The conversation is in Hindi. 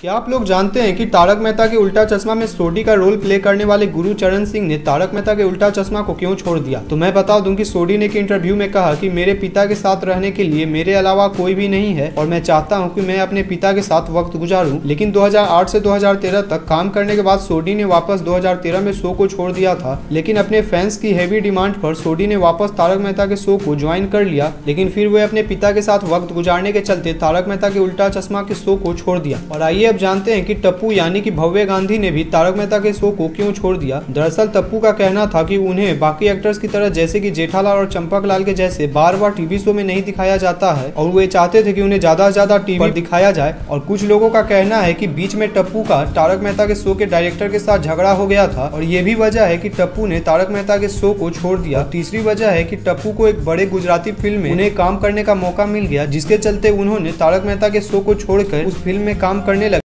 क्या आप लोग जानते हैं कि तारक मेहता के उल्टा चश्मा में सोडी का रोल प्ले करने वाले गुरु चरण सिंह ने तारक मेहता के उल्टा चश्मा को क्यों छोड़ दिया? तो मैं बता दूँ कि सोडी ने एक इंटरव्यू में कहा कि मेरे पिता के साथ रहने के लिए मेरे अलावा कोई भी नहीं है और मैं चाहता हूँ कि मैं अपने पिता के साथ वक्त गुजारूं। लेकिन 2008 से 2013 तक काम करने के बाद सोडी ने वापस 2013 में शो को छोड़ दिया था। लेकिन अपने फैंस की हैवी डिमांड पर सोडी ने वापस तारक मेहता के शो को ज्वाइन कर लिया। लेकिन फिर वे अपने पिता के साथ वक्त गुजारने के चलते तारक मेहता के उल्टा चश्मा के शो को छोड़ दिया। और आइए अब जानते हैं कि टप्पू यानी कि भव्य गांधी ने भी तारक मेहता के शो को क्यों छोड़ दिया। दरअसल टप्पू का कहना था कि उन्हें बाकी एक्टर्स की तरह जैसे कि जेठालाल और चंपक लाल के जैसे बार बार टीवी शो में नहीं दिखाया जाता है और वे चाहते थे कि उन्हें ज़्यादा से ज़्यादा टीवी पर दिखाया जाए। और कुछ लोगों का कहना है कि बीच में टप्पू का तारक मेहता के शो के डायरेक्टर के साथ झगड़ा हो गया था और ये भी वजह है की टप्पू ने तारक मेहता के शो को छोड़ दिया। तीसरी वजह है की टप्पू को एक बड़े गुजराती फ़िल्म में उन्हें काम करने का मौका मिल गया, जिसके चलते उन्होंने तारक मेहता के शो को छोड़कर उस फ़िल्म में काम करने लगे